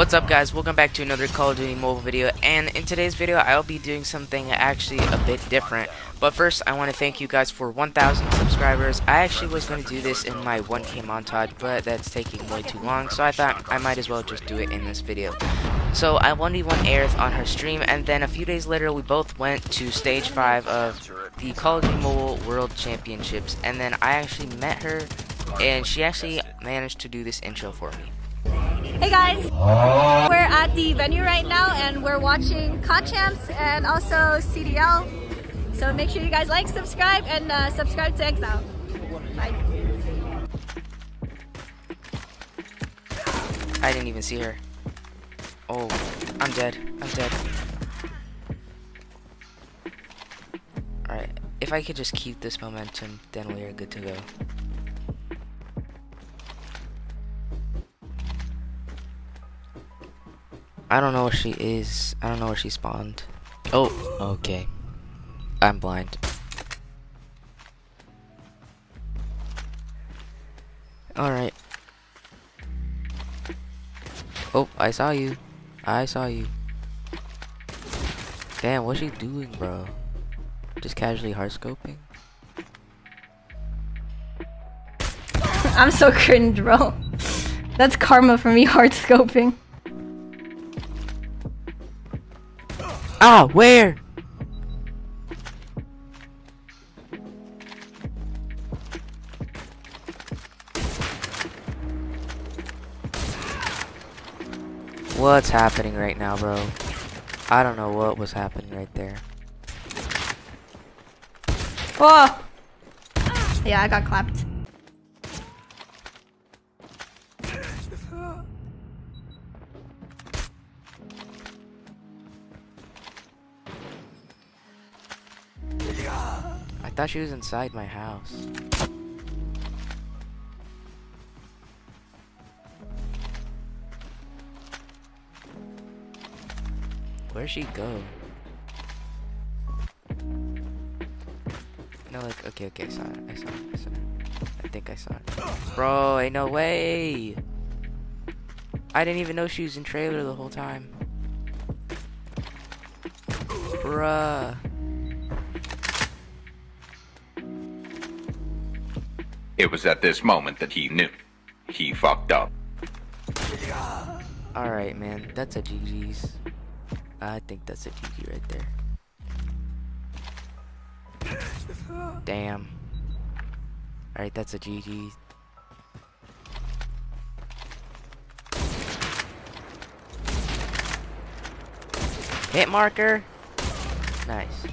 What's up guys, welcome back to another Call of Duty mobile video and in today's video I'll be doing something actually a bit different. But first I want to thank you guys for 1,000 subscribers. I actually was going to do this in my 1k montage but that's taking way too long so I thought I might as well just do it in this video. So I 1v1 Aerith on her stream and then a few days later we both went to stage 5 of the Call of Duty Mobile World Championships and then I actually met her and she actually managed to do this intro for me Hey guys! We're at the venue right now and we're watching COD Champs and also CDL. So make sure you guys like, subscribe, and uh, subscribe to Exile. Bye. I didn't even see her. Oh, I'm dead. I'm dead. Alright, if I could just keep this momentum, then we are good to go. I don't know where she is. I don't know where she spawned. Oh, okay. I'm blind. Alright. Oh, I saw you. I saw you. Damn, what's she doing, bro? Just casually hard scoping? I'm so cringe, bro. That's karma for me hard Ah, where? What's happening right now, bro? I don't know what was happening right there. Oh! Yeah, I got clapped. I thought she was inside my house. Where'd she go? No, like, okay, okay, I saw it. I saw it. I saw it. I think I saw it. Bro, ain't no way! I didn't even know she was in trailer the whole time. Bruh. It was at this moment that he knew. He fucked up. Alright, man. That's a GG's. I think that's a GG right there. Damn. Alright, that's a GG. Hit marker. Nice.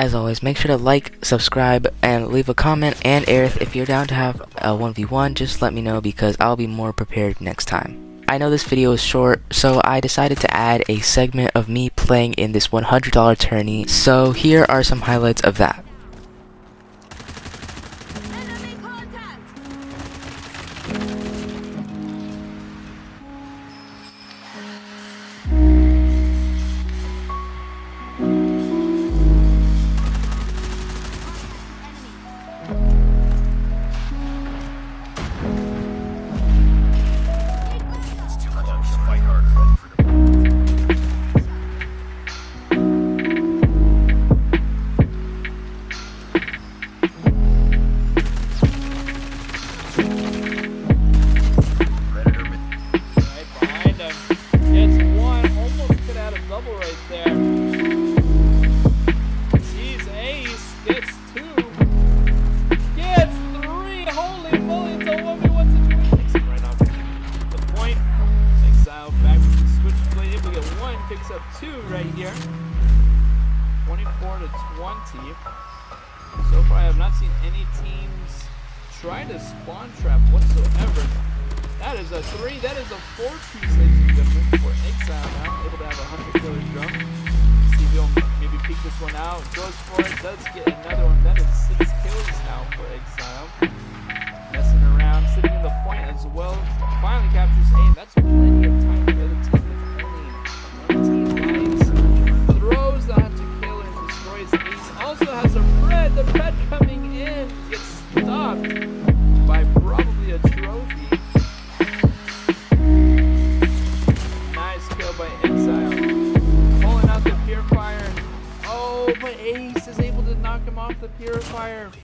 As always, make sure to like, subscribe, and leave a comment. And Aerith, if you're down to have a 1v1, just let me know because I'll be more prepared next time. I know this video is short, so I decided to add a segment of me playing in this $100 tourney. So here are some highlights of that. One. Picks up two right here. 24 to 20. So far, I have not seen any teams try to spawn trap whatsoever. That is a three. That is a four piece, ladies and gentlemen, for Exile now. Able to have a hunter killer drone. See if he'll maybe peek this one out. Goes for it. Does get another one. That is six off the purifier.